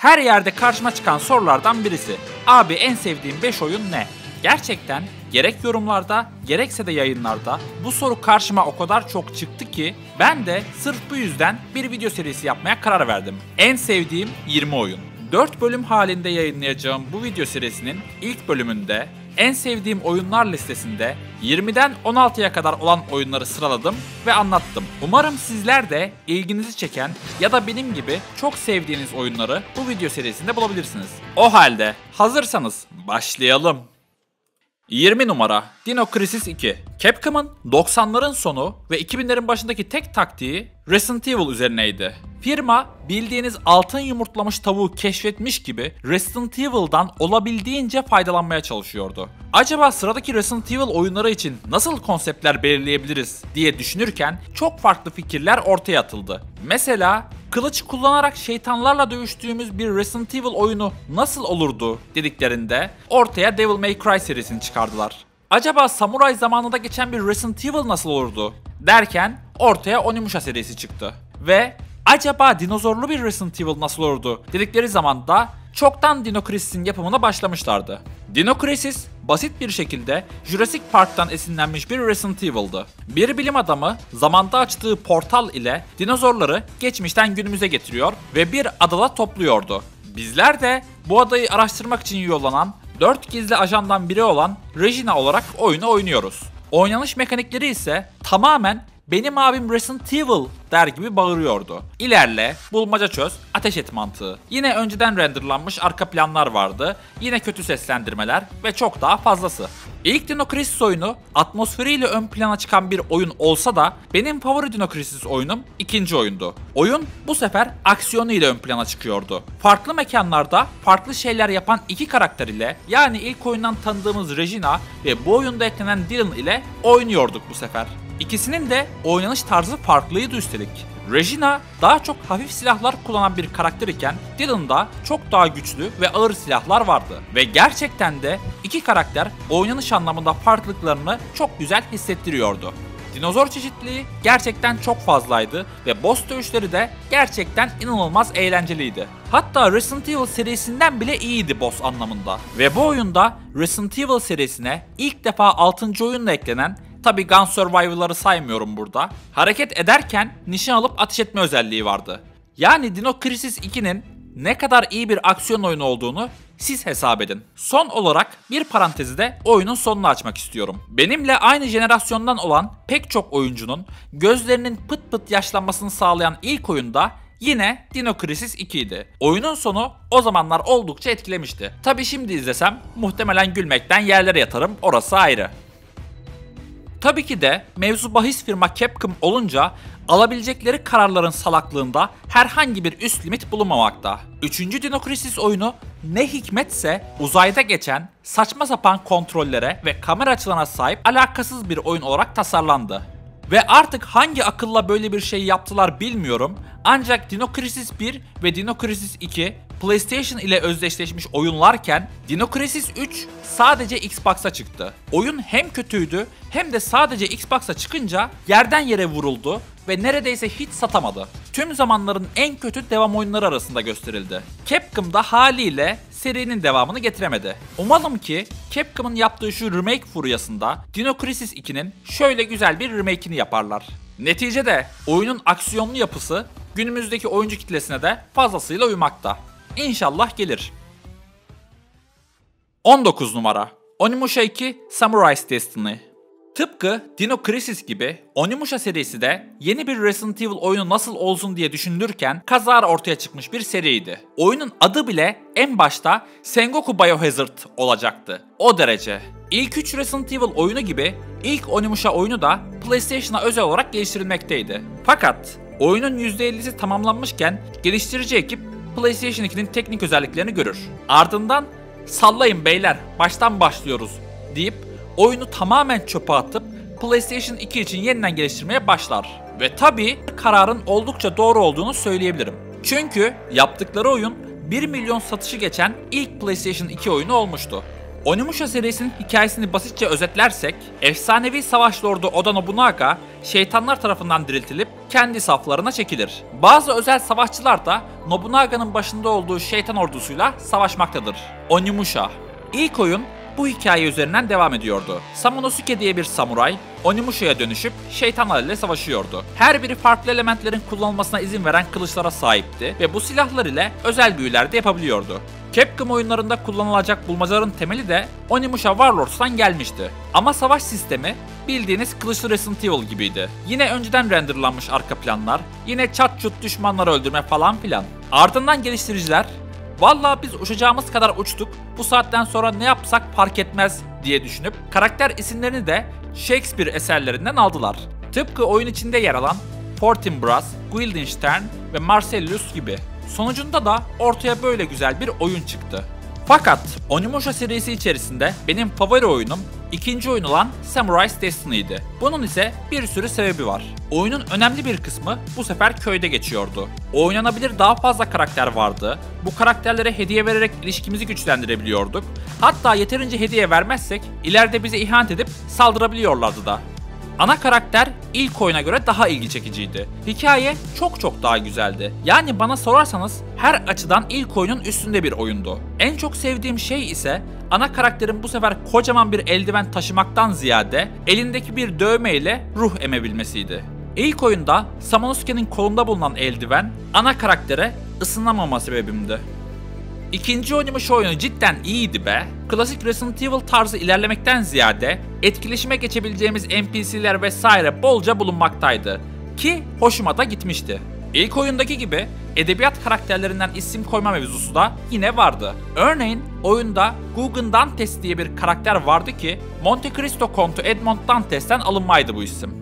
Her yerde karşıma çıkan sorulardan birisi. Abi en sevdiğin 5 oyun ne? Gerçekten gerek yorumlarda gerekse de yayınlarda bu soru karşıma o kadar çok çıktı ki ben de sırf bu yüzden bir video serisi yapmaya karar verdim. En sevdiğim 20 oyun. 4 bölüm halinde yayınlayacağım bu video serisinin ilk bölümünde en sevdiğim oyunlar listesinde 20'den 16'ya kadar olan oyunları sıraladım ve anlattım. Umarım sizler de ilginizi çeken ya da benim gibi çok sevdiğiniz oyunları bu video serisinde bulabilirsiniz. O halde hazırsanız başlayalım. 20 numara Dino Crisis 2 Capcom'ın 90'ların sonu ve 2000'lerin başındaki tek taktiği Resident Evil üzerineydi. Firma bildiğiniz altın yumurtlamış tavuğu keşfetmiş gibi Resident Evil'dan olabildiğince faydalanmaya çalışıyordu. Acaba sıradaki Resident Evil oyunları için nasıl konseptler belirleyebiliriz diye düşünürken çok farklı fikirler ortaya atıldı. Mesela kılıç kullanarak şeytanlarla dövüştüğümüz bir Resident Evil oyunu nasıl olurdu dediklerinde ortaya Devil May Cry serisini çıkardılar. Acaba samuray zamanında geçen bir Resident Evil nasıl olurdu derken ortaya Onimusha serisi çıktı. Ve acaba dinozorlu bir Resident Evil nasıl olurdu dedikleri zaman da çoktan Dino Crisis'in yapımına başlamışlardı. Dino Crisis basit bir şekilde Jurassic Park'tan esinlenmiş bir Resident Evil'dı. Bir bilim adamı zamanda açtığı portal ile dinozorları geçmişten günümüze getiriyor ve bir adada topluyordu. Bizler de bu adayı araştırmak için yollanan 4 gizli ajandan biri olan Regina olarak oyunu oynuyoruz. Oynanış mekanikleri ise tamamen benim abim Resident Evil der gibi bağırıyordu. İlerle, bulmaca çöz, ateş et mantığı. Yine önceden renderlanmış arka planlar vardı, yine kötü seslendirmeler ve çok daha fazlası. İlk Dino Crisis oyunu atmosferiyle ön plana çıkan bir oyun olsa da benim favori Dino Crisis oyunum ikinci oyundu. Oyun bu sefer aksiyonu ile ön plana çıkıyordu. Farklı mekanlarda farklı şeyler yapan iki karakter ile yani ilk oyundan tanıdığımız Regina ve bu oyunda eklenen Dylan ile oynuyorduk bu sefer. İkisinin de oynanış tarzı farklıydı üstelik. Regina daha çok hafif silahlar kullanan bir karakter iken Dylan'da çok daha güçlü ve ağır silahlar vardı. Ve gerçekten de iki karakter oynanış anlamında farklılıklarını çok güzel hissettiriyordu. Dinozor çeşitliliği gerçekten çok fazlaydı ve boss dövüşleri de gerçekten inanılmaz eğlenceliydi. Hatta Resident Evil serisinden bile iyiydi boss anlamında. Ve bu oyunda Resident Evil serisine ilk defa 6. oyunla eklenen Tabi Gun Survival'ları saymıyorum burada. Hareket ederken nişan alıp ateş etme özelliği vardı. Yani Dino Crisis 2'nin ne kadar iyi bir aksiyon oyunu olduğunu siz hesap edin. Son olarak bir parantezi de oyunun sonunu açmak istiyorum. Benimle aynı jenerasyondan olan pek çok oyuncunun gözlerinin pıt pıt yaşlanmasını sağlayan ilk oyunda yine Dino Crisis 2 idi. Oyunun sonu o zamanlar oldukça etkilemişti. Tabi şimdi izlesem muhtemelen gülmekten yerlere yatarım orası ayrı. Tabii ki de mevzu bahis firma Capcom olunca alabilecekleri kararların salaklığında herhangi bir üst limit bulunmamakta. Üçüncü Dino Crisis oyunu ne hikmetse uzayda geçen saçma sapan kontrollere ve kamera açılarına sahip alakasız bir oyun olarak tasarlandı. Ve artık hangi akılla böyle bir şey yaptılar bilmiyorum. Ancak Dino Crisis 1 ve Dino Crisis 2 PlayStation ile özdeşleşmiş oyunlarken Dino Crisis 3 sadece Xbox'a çıktı. Oyun hem kötüydü hem de sadece Xbox'a çıkınca yerden yere vuruldu ve neredeyse hiç satamadı. Tüm zamanların en kötü devam oyunları arasında gösterildi. Capcom da haliyle serinin devamını getiremedi. Umalım ki Capcom'ın yaptığı şu remake furyasında Dino Crisis 2'nin şöyle güzel bir remake'ini yaparlar. Neticede oyunun aksiyonlu yapısı günümüzdeki oyuncu kitlesine de fazlasıyla uymakta. İnşallah gelir. 19 numara Onimusha 2 Samurai's Destiny Tıpkı Dino Crisis gibi Onimusha serisi de yeni bir Resident Evil oyunu nasıl olsun diye düşünülürken kazara ortaya çıkmış bir seriydi. Oyunun adı bile en başta Sengoku Biohazard olacaktı. O derece. İlk 3 Resident Evil oyunu gibi ilk Onimusha oyunu da PlayStation'a özel olarak geliştirilmekteydi. Fakat oyunun %50'si tamamlanmışken geliştirici ekip PlayStation 2'nin teknik özelliklerini görür. Ardından sallayın beyler baştan başlıyoruz deyip oyunu tamamen çöpe atıp PlayStation 2 için yeniden geliştirmeye başlar. Ve tabi kararın oldukça doğru olduğunu söyleyebilirim. Çünkü yaptıkları oyun 1 milyon satışı geçen ilk PlayStation 2 oyunu olmuştu. Onimusha serisinin hikayesini basitçe özetlersek, efsanevi savaş lordu Oda Nobunaga şeytanlar tarafından diriltilip kendi saflarına çekilir. Bazı özel savaşçılar da Nobunaga'nın başında olduğu şeytan ordusuyla savaşmaktadır. Onimusha İlk oyun bu hikaye üzerinden devam ediyordu. Samonosuke diye bir samuray, Onimusha'ya dönüşüp şeytanlar ile savaşıyordu. Her biri farklı elementlerin kullanılmasına izin veren kılıçlara sahipti ve bu silahlar ile özel büyüler de yapabiliyordu. Capcom oyunlarında kullanılacak bulmacaların temeli de Onimusha Warlords'tan gelmişti. Ama savaş sistemi bildiğiniz kılıçlı Resident Evil gibiydi. Yine önceden renderlanmış arka planlar, yine çat çut düşmanları öldürme falan filan. Ardından geliştiriciler Valla biz uçacağımız kadar uçtuk. Bu saatten sonra ne yapsak fark etmez diye düşünüp karakter isimlerini de Shakespeare eserlerinden aldılar. Tıpkı oyun içinde yer alan Fortinbras, Guildenstern ve Marcellus gibi. Sonucunda da ortaya böyle güzel bir oyun çıktı. Fakat Onimusha serisi içerisinde benim favori oyunum ikinci oyun olan Samurai's Destiny'ydi. Bunun ise bir sürü sebebi var. Oyunun önemli bir kısmı bu sefer köyde geçiyordu. Oynanabilir daha fazla karakter vardı. Bu karakterlere hediye vererek ilişkimizi güçlendirebiliyorduk. Hatta yeterince hediye vermezsek ileride bize ihanet edip saldırabiliyorlardı da. Ana karakter ilk oyuna göre daha ilgi çekiciydi. Hikaye çok çok daha güzeldi. Yani bana sorarsanız her açıdan ilk oyunun üstünde bir oyundu. En çok sevdiğim şey ise ana karakterin bu sefer kocaman bir eldiven taşımaktan ziyade elindeki bir dövme ile ruh emebilmesiydi. İlk oyunda Samonosuke'nin kolunda bulunan eldiven ana karaktere ısınamama sebebimdi. İkinci oynamış oyunu cidden iyiydi be. Klasik Resident Evil tarzı ilerlemekten ziyade etkileşime geçebileceğimiz NPC'ler vesaire bolca bulunmaktaydı. Ki hoşuma da gitmişti. İlk oyundaki gibi edebiyat karakterlerinden isim koyma mevzusu da yine vardı. Örneğin oyunda Guggen Dantes diye bir karakter vardı ki Monte Cristo Kontu Edmond Dantes'ten alınmaydı bu isim.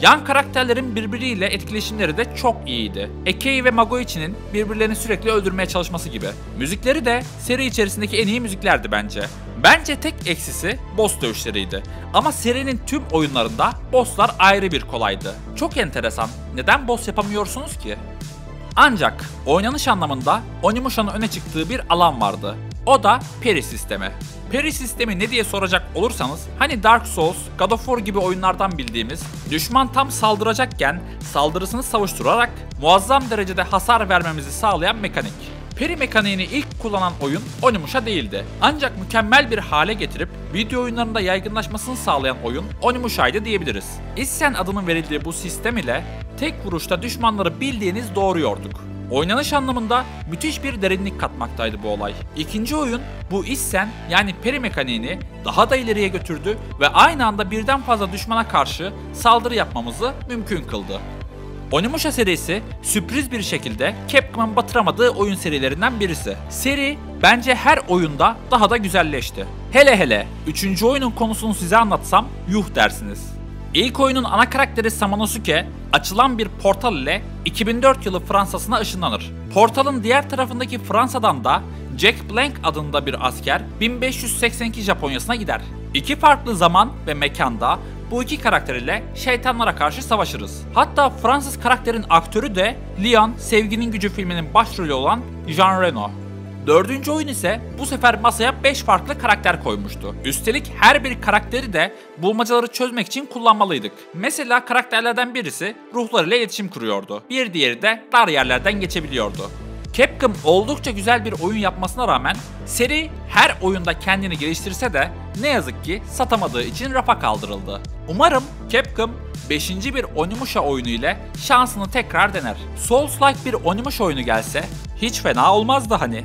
Yan karakterlerin birbiriyle etkileşimleri de çok iyiydi. Ekei ve Magoichi'nin birbirlerini sürekli öldürmeye çalışması gibi. Müzikleri de seri içerisindeki en iyi müziklerdi bence. Bence tek eksisi boss dövüşleriydi. Ama serinin tüm oyunlarında bosslar ayrı bir kolaydı. Çok enteresan. Neden boss yapamıyorsunuz ki? Ancak oynanış anlamında Onimusha'nın öne çıktığı bir alan vardı. O da peri sistemi. Peri sistemi ne diye soracak olursanız hani Dark Souls, God of War gibi oyunlardan bildiğimiz düşman tam saldıracakken saldırısını savuşturarak muazzam derecede hasar vermemizi sağlayan mekanik. Peri mekaniğini ilk kullanan oyun Onimusha değildi. Ancak mükemmel bir hale getirip video oyunlarında yaygınlaşmasını sağlayan oyun Onimusha'ydı diyebiliriz. Isen adının verildiği bu sistem ile tek vuruşta düşmanları bildiğiniz doğruyorduk. Oynanış anlamında müthiş bir derinlik katmaktaydı bu olay. İkinci oyun bu issen yani peri mekaniğini daha da ileriye götürdü ve aynı anda birden fazla düşmana karşı saldırı yapmamızı mümkün kıldı. Onimusha serisi sürpriz bir şekilde Capcom'un batıramadığı oyun serilerinden birisi. Seri bence her oyunda daha da güzelleşti. Hele hele 3. oyunun konusunu size anlatsam yuh dersiniz. İlk oyunun ana karakteri Samanosuke açılan bir portal ile 2004 yılı Fransa'sına ışınlanır. Portalın diğer tarafındaki Fransa'dan da Jack Blank adında bir asker 1582 Japonya'sına gider. İki farklı zaman ve mekanda bu iki karakter ile şeytanlara karşı savaşırız. Hatta Fransız karakterin aktörü de Leon, Sevginin Gücü filminin başrolü olan Jean Reno. Dördüncü oyun ise bu sefer masaya 5 farklı karakter koymuştu. Üstelik her bir karakteri de bulmacaları çözmek için kullanmalıydık. Mesela karakterlerden birisi ruhlarıyla iletişim kuruyordu. Bir diğeri de dar yerlerden geçebiliyordu. Capcom oldukça güzel bir oyun yapmasına rağmen seri her oyunda kendini geliştirse de ne yazık ki satamadığı için rafa kaldırıldı. Umarım Capcom 5. bir Onimusha oyunu ile şansını tekrar dener. Souls-like bir Onimusha oyunu gelse hiç fena olmazdı hani.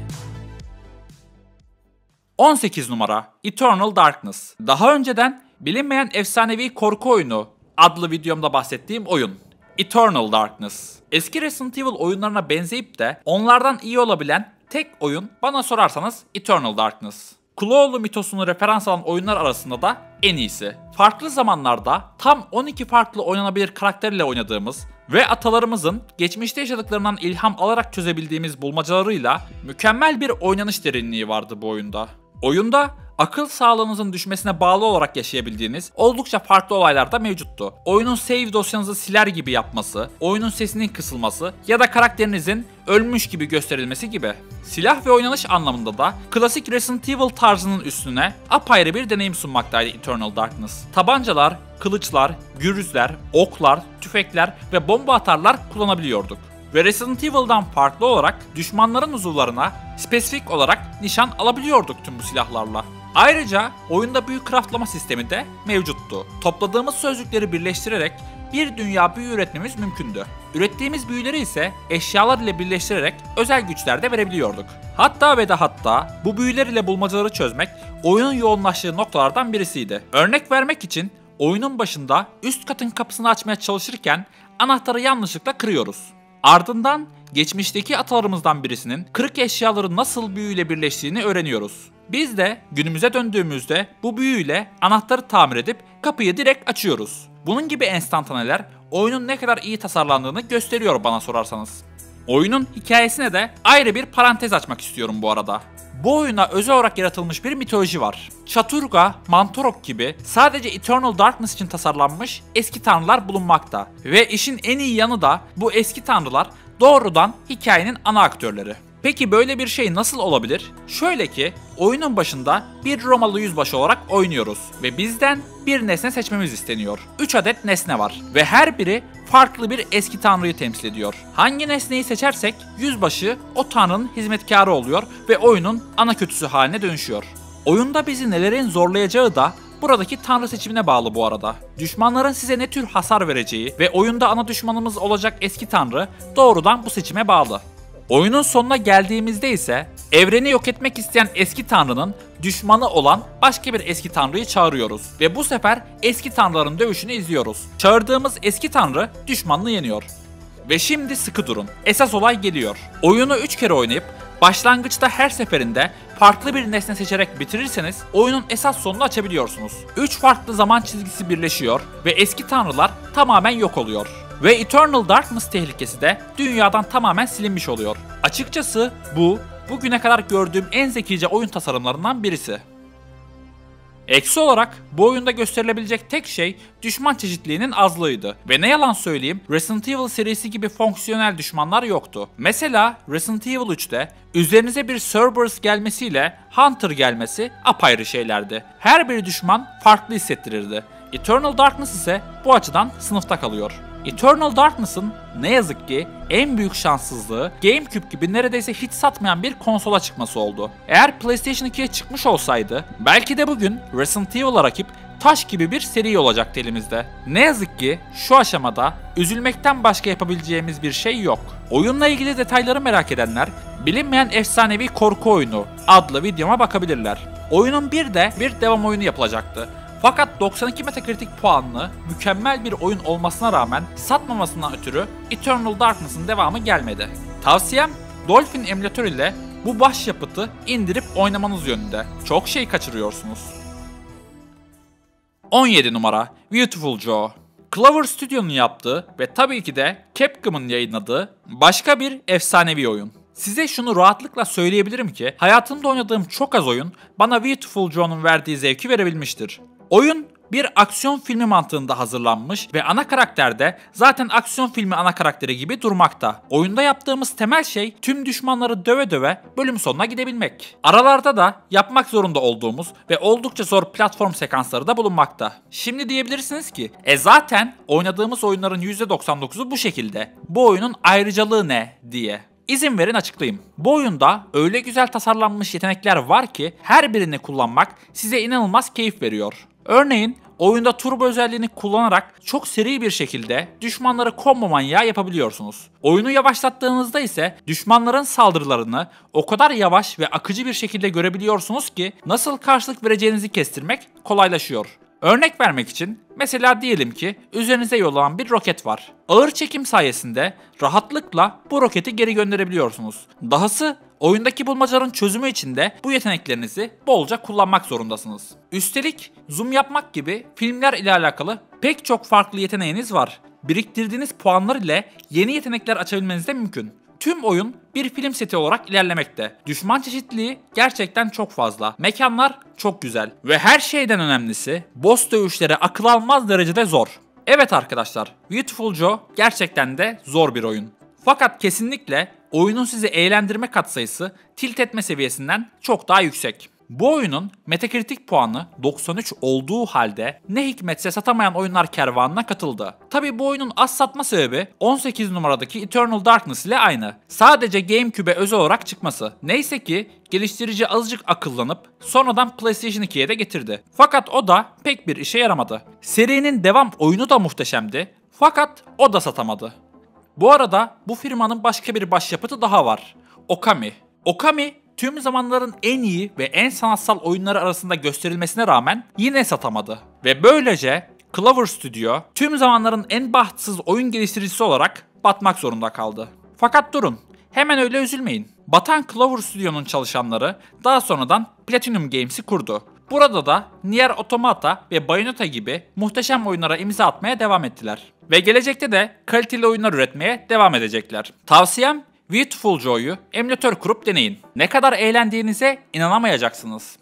18 numara Eternal Darkness. Daha önceden bilinmeyen efsanevi korku oyunu adlı videomda bahsettiğim oyun. Eternal Darkness. Eski Resident Evil oyunlarına benzeyip de onlardan iyi olabilen tek oyun bana sorarsanız Eternal Darkness. Kuloğlu mitosunu referans alan oyunlar arasında da en iyisi. Farklı zamanlarda tam 12 farklı oynanabilir karakterle oynadığımız ve atalarımızın geçmişte yaşadıklarından ilham alarak çözebildiğimiz bulmacalarıyla mükemmel bir oynanış derinliği vardı bu oyunda. Oyunda akıl sağlığınızın düşmesine bağlı olarak yaşayabildiğiniz oldukça farklı olaylar da mevcuttu. Oyunun save dosyanızı siler gibi yapması, oyunun sesinin kısılması ya da karakterinizin ölmüş gibi gösterilmesi gibi. Silah ve oynanış anlamında da klasik Resident Evil tarzının üstüne apayrı bir deneyim sunmaktaydı Eternal Darkness. Tabancalar, kılıçlar, gürüzler, oklar, tüfekler ve bomba atarlar kullanabiliyorduk. Ve Resident Evil'dan farklı olarak düşmanların uzuvlarına spesifik olarak nişan alabiliyorduk tüm bu silahlarla. Ayrıca oyunda büyü craftlama sistemi de mevcuttu. Topladığımız sözcükleri birleştirerek bir dünya büyü üretmemiz mümkündü. Ürettiğimiz büyüleri ise eşyalar ile birleştirerek özel güçler de verebiliyorduk. Hatta ve de hatta bu büyüler ile bulmacaları çözmek oyunun yoğunlaştığı noktalardan birisiydi. Örnek vermek için oyunun başında üst katın kapısını açmaya çalışırken anahtarı yanlışlıkla kırıyoruz. Ardından geçmişteki atalarımızdan birisinin kırık eşyaları nasıl büyüyle birleştiğini öğreniyoruz. Biz de günümüze döndüğümüzde bu büyüyle anahtarı tamir edip kapıyı direkt açıyoruz. Bunun gibi enstantaneler oyunun ne kadar iyi tasarlandığını gösteriyor bana sorarsanız. Oyunun hikayesine de ayrı bir parantez açmak istiyorum bu arada. Bu oyuna özel olarak yaratılmış bir mitoloji var. Chaturga, Mantorok gibi sadece Eternal Darkness için tasarlanmış eski tanrılar bulunmakta. Ve işin en iyi yanı da bu eski tanrılar doğrudan hikayenin ana aktörleri. Peki böyle bir şey nasıl olabilir? Şöyle ki oyunun başında bir Romalı yüzbaşı olarak oynuyoruz ve bizden bir nesne seçmemiz isteniyor. 3 adet nesne var ve her biri farklı bir eski tanrıyı temsil ediyor. Hangi nesneyi seçersek yüzbaşı o tanrının hizmetkarı oluyor ve oyunun ana kötüsü haline dönüşüyor. Oyunda bizi nelerin zorlayacağı da buradaki tanrı seçimine bağlı bu arada. Düşmanların size ne tür hasar vereceği ve oyunda ana düşmanımız olacak eski tanrı doğrudan bu seçime bağlı. Oyunun sonuna geldiğimizde ise evreni yok etmek isteyen eski tanrının düşmanı olan başka bir eski tanrıyı çağırıyoruz ve bu sefer eski tanrıların dövüşünü izliyoruz. Çağırdığımız eski tanrı düşmanını yeniyor. Ve şimdi sıkı durun. Esas olay geliyor. Oyunu 3 kere oynayıp başlangıçta her seferinde farklı bir nesne seçerek bitirirseniz oyunun esas sonunu açabiliyorsunuz. 3 farklı zaman çizgisi birleşiyor ve eski tanrılar tamamen yok oluyor. Ve Eternal Darkness tehlikesi de dünyadan tamamen silinmiş oluyor. Açıkçası bu bugüne kadar gördüğüm en zekice oyun tasarımlarından birisi. Eksi olarak bu oyunda gösterilebilecek tek şey düşman çeşitliliğinin azlığıydı. Ve ne yalan söyleyeyim Resident Evil serisi gibi fonksiyonel düşmanlar yoktu. Mesela Resident Evil 3'te üzerinize bir Cerberus gelmesiyle Hunter gelmesi apayrı şeylerdi. Her bir düşman farklı hissettirirdi. Eternal Darkness ise bu açıdan sınıfta kalıyor. Eternal Darkness'ın ne yazık ki en büyük şanssızlığı GameCube gibi neredeyse hiç satmayan bir konsola çıkması oldu. Eğer PlayStation 2'ye çıkmış olsaydı belki de bugün Resident Evil'a rakip taş gibi bir seri olacaktı elimizde. Ne yazık ki şu aşamada üzülmekten başka yapabileceğimiz bir şey yok. Oyunla ilgili detayları merak edenler bilinmeyen efsanevi korku oyunu adlı videoma bakabilirler. Oyunun bir de bir devam oyunu yapılacaktı. Fakat 92 Metacritic puanlı mükemmel bir oyun olmasına rağmen satmamasından ötürü Eternal Darkness'ın devamı gelmedi. Tavsiyem Dolphin emülatör ile bu başyapıtı indirip oynamanız yönünde. Çok şey kaçırıyorsunuz. 17 numara Beautiful Joe Clover Studio'nun yaptığı ve tabii ki de Capcom'un yayınladığı başka bir efsanevi oyun. Size şunu rahatlıkla söyleyebilirim ki hayatımda oynadığım çok az oyun bana Beautiful Joe'nun verdiği zevki verebilmiştir. Oyun bir aksiyon filmi mantığında hazırlanmış ve ana karakter de zaten aksiyon filmi ana karakteri gibi durmakta. Oyunda yaptığımız temel şey tüm düşmanları döve döve bölüm sonuna gidebilmek. Aralarda da yapmak zorunda olduğumuz ve oldukça zor platform sekansları da bulunmakta. Şimdi diyebilirsiniz ki e zaten oynadığımız oyunların %99'u bu şekilde. Bu oyunun ayrıcalığı ne diye. İzin verin açıklayayım. Bu oyunda öyle güzel tasarlanmış yetenekler var ki her birini kullanmak size inanılmaz keyif veriyor. Örneğin oyunda turbo özelliğini kullanarak çok seri bir şekilde düşmanları combo manyağı yapabiliyorsunuz. Oyunu yavaşlattığınızda ise düşmanların saldırılarını o kadar yavaş ve akıcı bir şekilde görebiliyorsunuz ki nasıl karşılık vereceğinizi kestirmek kolaylaşıyor. Örnek vermek için mesela diyelim ki üzerinize yollanan bir roket var. Ağır çekim sayesinde rahatlıkla bu roketi geri gönderebiliyorsunuz. Dahası oyundaki bulmacaların çözümü için de bu yeteneklerinizi bolca kullanmak zorundasınız. Üstelik zoom yapmak gibi filmler ile alakalı pek çok farklı yeteneğiniz var. Biriktirdiğiniz puanlar ile yeni yetenekler açabilmeniz de mümkün. Tüm oyun bir film seti olarak ilerlemekte. Düşman çeşitliliği gerçekten çok fazla. Mekanlar çok güzel. Ve her şeyden önemlisi boss dövüşleri akıl almaz derecede zor. Evet arkadaşlar, Beautiful Joe gerçekten de zor bir oyun. Fakat kesinlikle oyunun sizi eğlendirme katsayısı tilt etme seviyesinden çok daha yüksek. Bu oyunun Metacritic puanı 93 olduğu halde ne hikmetse satamayan oyunlar kervanına katıldı. Tabi bu oyunun az satma sebebi 18 numaradaki Eternal Darkness ile aynı. Sadece GameCube'e özel olarak çıkması. Neyse ki geliştirici azıcık akıllanıp sonradan PlayStation 2'ye de getirdi. Fakat o da pek bir işe yaramadı. Serinin devam oyunu da muhteşemdi. Fakat o da satamadı. Bu arada bu firmanın başka bir başyapıtı daha var. Okami. Okami tüm zamanların en iyi ve en sanatsal oyunları arasında gösterilmesine rağmen yine satamadı. Ve böylece Clover Studio tüm zamanların en bahtsız oyun geliştiricisi olarak batmak zorunda kaldı. Fakat durun, hemen öyle üzülmeyin. Batan Clover Studio'nun çalışanları daha sonradan Platinum Games'i kurdu. Burada da Nier Automata ve Bayonetta gibi muhteşem oyunlara imza atmaya devam ettiler. Ve gelecekte de kaliteli oyunlar üretmeye devam edecekler. Tavsiyem Beautiful Joy'u emülatör kurup deneyin. Ne kadar eğlendiğinize inanamayacaksınız.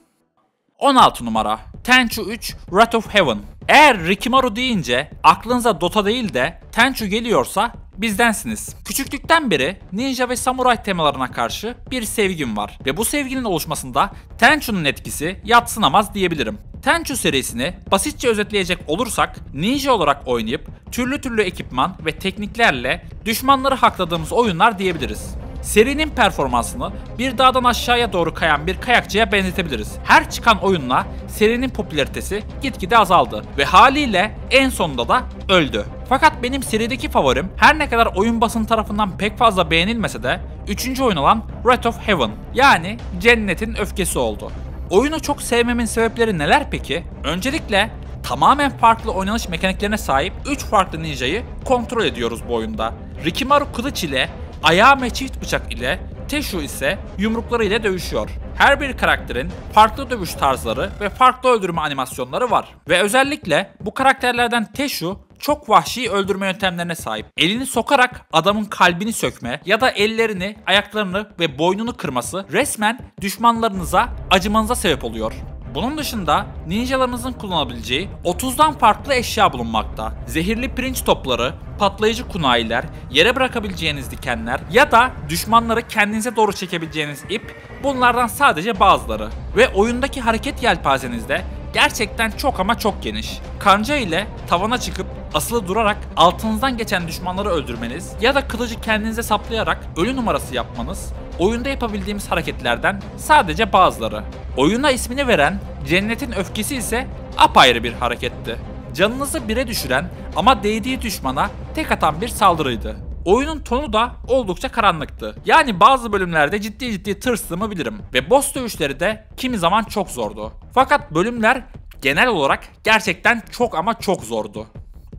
16 numara Tenchu 3 Wrath of Heaven Eğer Rikimaru deyince aklınıza Dota değil de Tenchu geliyorsa bizdensiniz. Küçüklükten beri ninja ve samuray temalarına karşı bir sevgim var ve bu sevginin oluşmasında Tenchu'nun etkisi yatsınamaz diyebilirim. Tenchu serisini basitçe özetleyecek olursak ninja olarak oynayıp türlü türlü ekipman ve tekniklerle düşmanları hakladığımız oyunlar diyebiliriz. Serinin performansını bir dağdan aşağıya doğru kayan bir kayakçıya benzetebiliriz. Her çıkan oyunla serinin popülaritesi gitgide azaldı ve haliyle en sonunda da öldü. Fakat benim serideki favorim her ne kadar oyun basın tarafından pek fazla beğenilmese de 3. oyun olan Wrath of Heaven yani Cennetin Öfkesi oldu. Oyunu çok sevmemin sebepleri neler peki? Öncelikle tamamen farklı oynanış mekaniklerine sahip 3 farklı ninjayı kontrol ediyoruz bu oyunda. Rikimaru kılıç ile, ayağı ve çift bıçak ile, Teshu ise yumrukları ile dövüşüyor. Her bir karakterin farklı dövüş tarzları ve farklı öldürme animasyonları var. Ve özellikle bu karakterlerden Teshu çok vahşi öldürme yöntemlerine sahip. Elini sokarak adamın kalbini sökme ya da ellerini, ayaklarını ve boynunu kırması resmen düşmanlarınıza acımanıza sebep oluyor. Bunun dışında ninjalarınızın kullanabileceği 30'dan farklı eşya bulunmakta. Zehirli pirinç topları, patlayıcı kunayiler, yere bırakabileceğiniz dikenler ya da düşmanları kendinize doğru çekebileceğiniz ip bunlardan sadece bazıları. Ve oyundaki hareket yelpazenizde gerçekten çok ama çok geniş. Kanca ile tavana çıkıp asılı durarak altınızdan geçen düşmanları öldürmeniz ya da kılıcı kendinize saplayarak ölü numarası yapmanız oyunda yapabildiğimiz hareketlerden sadece bazıları. Oyuna ismini veren Cennetin Öfkesi ise apayrı bir hareketti. Canınızı bire düşüren ama değdiği düşmana tek atan bir saldırıydı. Oyunun tonu da oldukça karanlıktı. Yani bazı bölümlerde ciddi ciddi tırstığımı bilirim. Ve boss dövüşleri de kimi zaman çok zordu. Fakat bölümler genel olarak gerçekten çok ama çok zordu.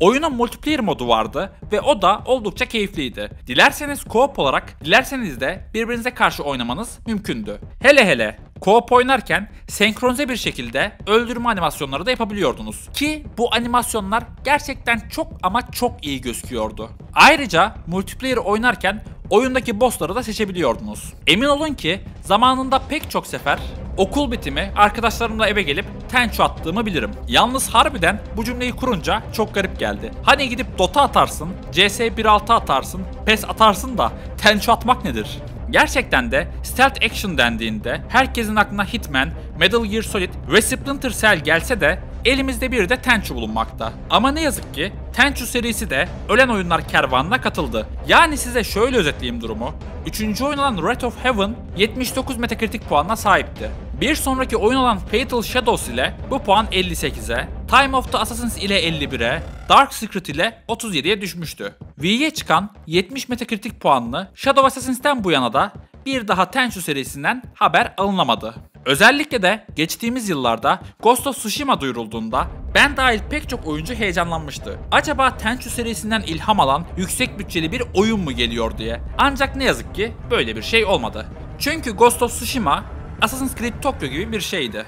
Oyunun multiplayer modu vardı ve o da oldukça keyifliydi. Dilerseniz co-op olarak, dilerseniz de birbirinize karşı oynamanız mümkündü. Hele hele Co-op oynarken senkronize bir şekilde öldürme animasyonları da yapabiliyordunuz. Ki bu animasyonlar gerçekten çok ama çok iyi gözüküyordu. Ayrıca multiplayer oynarken oyundaki bossları da seçebiliyordunuz. Emin olun ki zamanında pek çok sefer okul bitimi arkadaşlarımla eve gelip tenço attığımı bilirim. Yalnız harbiden bu cümleyi kurunca çok garip geldi. Hani gidip Dota atarsın, CS 1.6 atarsın, PES atarsın da tenço atmak nedir? Gerçekten de stealth action dendiğinde herkesin aklına Hitman, Metal Gear Solid ve Splinter Cell gelse de elimizde bir de Tenchu bulunmakta. Ama ne yazık ki Tenchu serisi de ölen oyunlar kervanına katıldı. Yani size şöyle özetleyeyim durumu. Üçüncü oyun olan Wrath of Heaven 79 Metacritic puanına sahipti. Bir sonraki oyun olan Fatal Shadows ile bu puan 58'e, Time of the Assassins ile 51'e, Dark Secret ile 37'ye düşmüştü. Wii'ye çıkan 70 Metacritic puanlı Shadow Assassins'ten bu yana da bir daha Tenchu serisinden haber alınamadı. Özellikle de geçtiğimiz yıllarda Ghost of Tsushima duyurulduğunda ben dahil pek çok oyuncu heyecanlanmıştı. Acaba Tenchu serisinden ilham alan yüksek bütçeli bir oyun mu geliyor diye. Ancak ne yazık ki böyle bir şey olmadı. Çünkü Ghost of Tsushima Assassin's Creed Tokyo gibi bir şeydi.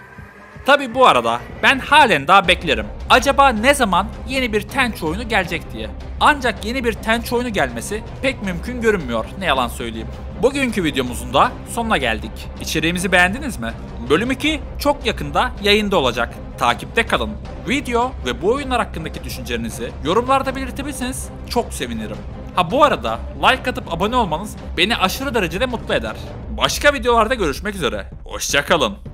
Tabi bu arada ben halen daha beklerim. Acaba ne zaman yeni bir Tenchu oyunu gelecek diye. Ancak yeni bir tenç oyunu gelmesi pek mümkün görünmüyor ne yalan söyleyeyim. Bugünkü videomuzun da sonuna geldik. İçeriğimizi beğendiniz mi? Bölüm 2 çok yakında yayında olacak. Takipte kalın. Video ve bu oyunlar hakkındaki düşüncelerinizi yorumlarda belirtebilirseniz çok sevinirim. Ha bu arada like atıp abone olmanız beni aşırı derecede mutlu eder. Başka videolarda görüşmek üzere. Hoşçakalın.